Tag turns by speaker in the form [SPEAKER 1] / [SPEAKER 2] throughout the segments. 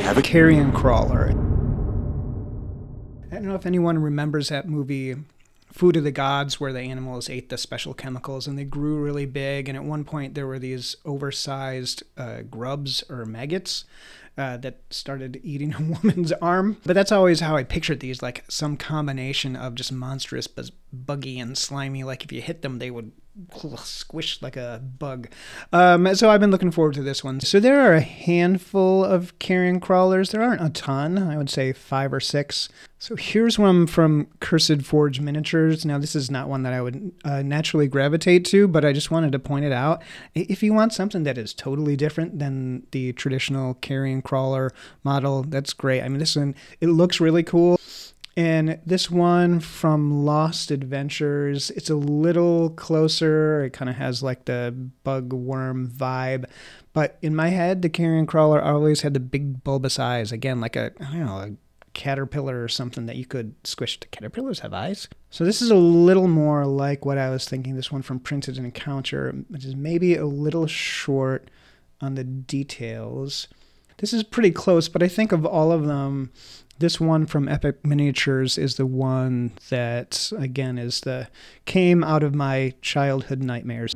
[SPEAKER 1] have a
[SPEAKER 2] carrion crawler. I don't know if anyone remembers that movie Food of the Gods, where the animals ate the special chemicals and they grew really big. And at one point, there were these oversized uh, grubs or maggots uh, that started eating a woman's arm. But that's always how I pictured these like some combination of just monstrous, buggy, and slimy. Like if you hit them, they would squish like a bug. Um, so I've been looking forward to this one. So there are a handful of carrion crawlers. There aren't a ton. I would say five or six. So here's one from Cursed Forge Miniatures. Now this is not one that I would uh, naturally gravitate to, but I just wanted to point it out. If you want something that is totally different than the traditional carrion crawler model, that's great. I mean, this one it looks really cool. And this one from Lost Adventures, it's a little closer. It kind of has like the bug worm vibe. But in my head, the carrion crawler always had the big bulbous eyes. Again, like a, I don't know, a caterpillar or something that you could squish. Do caterpillars have eyes? So this is a little more like what I was thinking. This one from Printed Encounter, which is maybe a little short on the details. This is pretty close, but I think of all of them, this one from Epic Miniatures is the one that again is the came out of my childhood nightmares.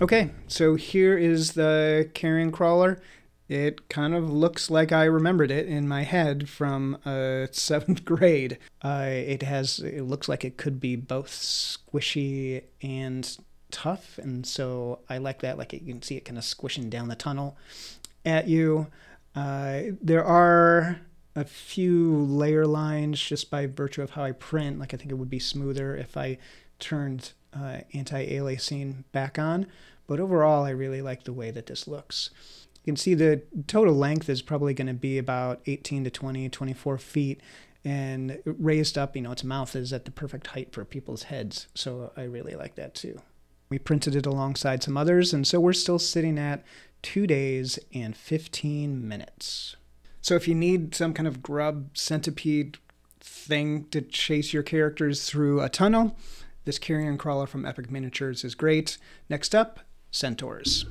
[SPEAKER 2] Okay, so here is the carrion crawler. It kind of looks like I remembered it in my head from uh, seventh grade. Uh, it has, it looks like it could be both squishy and tough, and so I like that. Like you can see it kind of squishing down the tunnel at you. Uh, there are a few layer lines just by virtue of how I print. Like I think it would be smoother if I turned uh, anti-aliasing back on. But overall, I really like the way that this looks. You can see the total length is probably going to be about 18 to 20, 24 feet. And raised up, you know, its mouth is at the perfect height for people's heads. So I really like that too. We printed it alongside some others, and so we're still sitting at two days and 15 minutes. So if you need some kind of grub centipede thing to chase your characters through a tunnel, this carrion crawler from Epic Miniatures is great. Next up, centaurs.